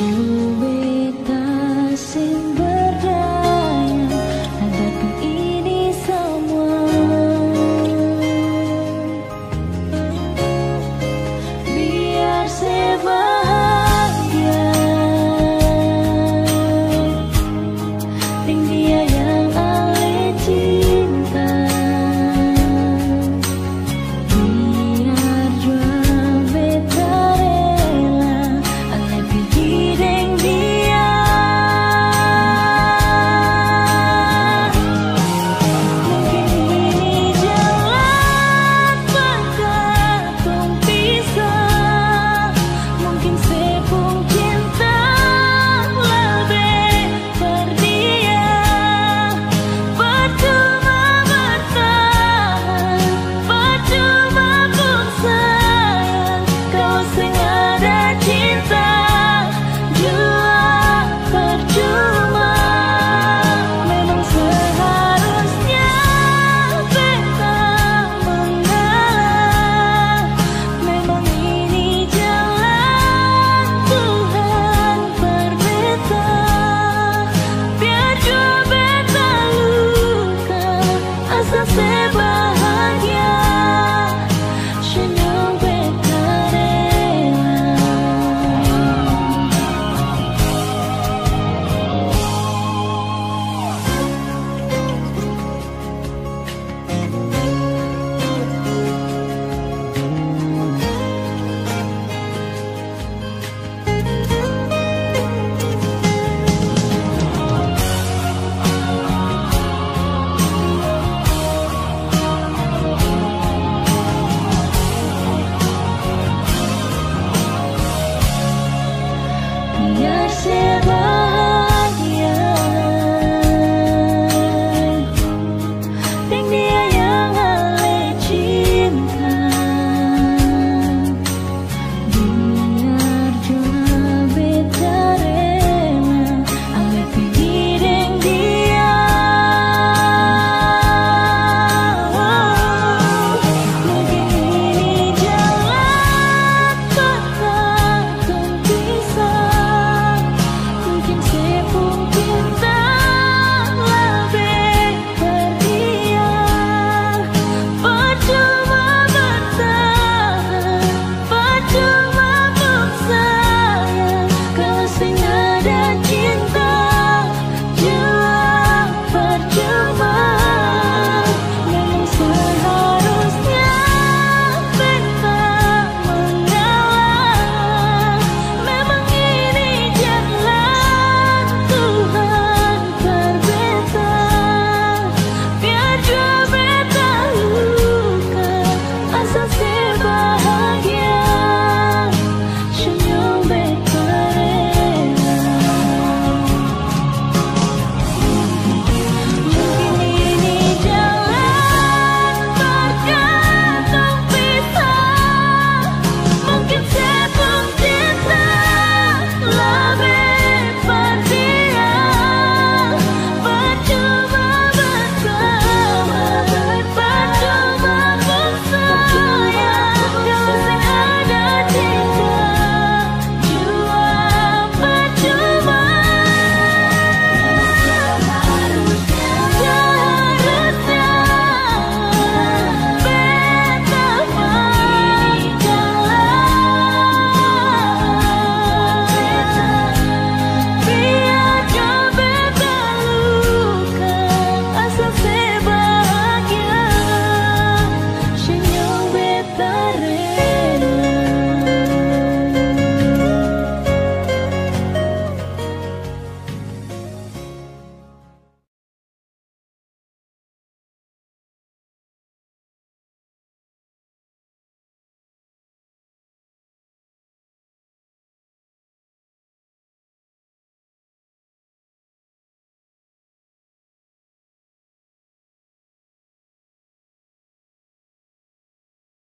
you.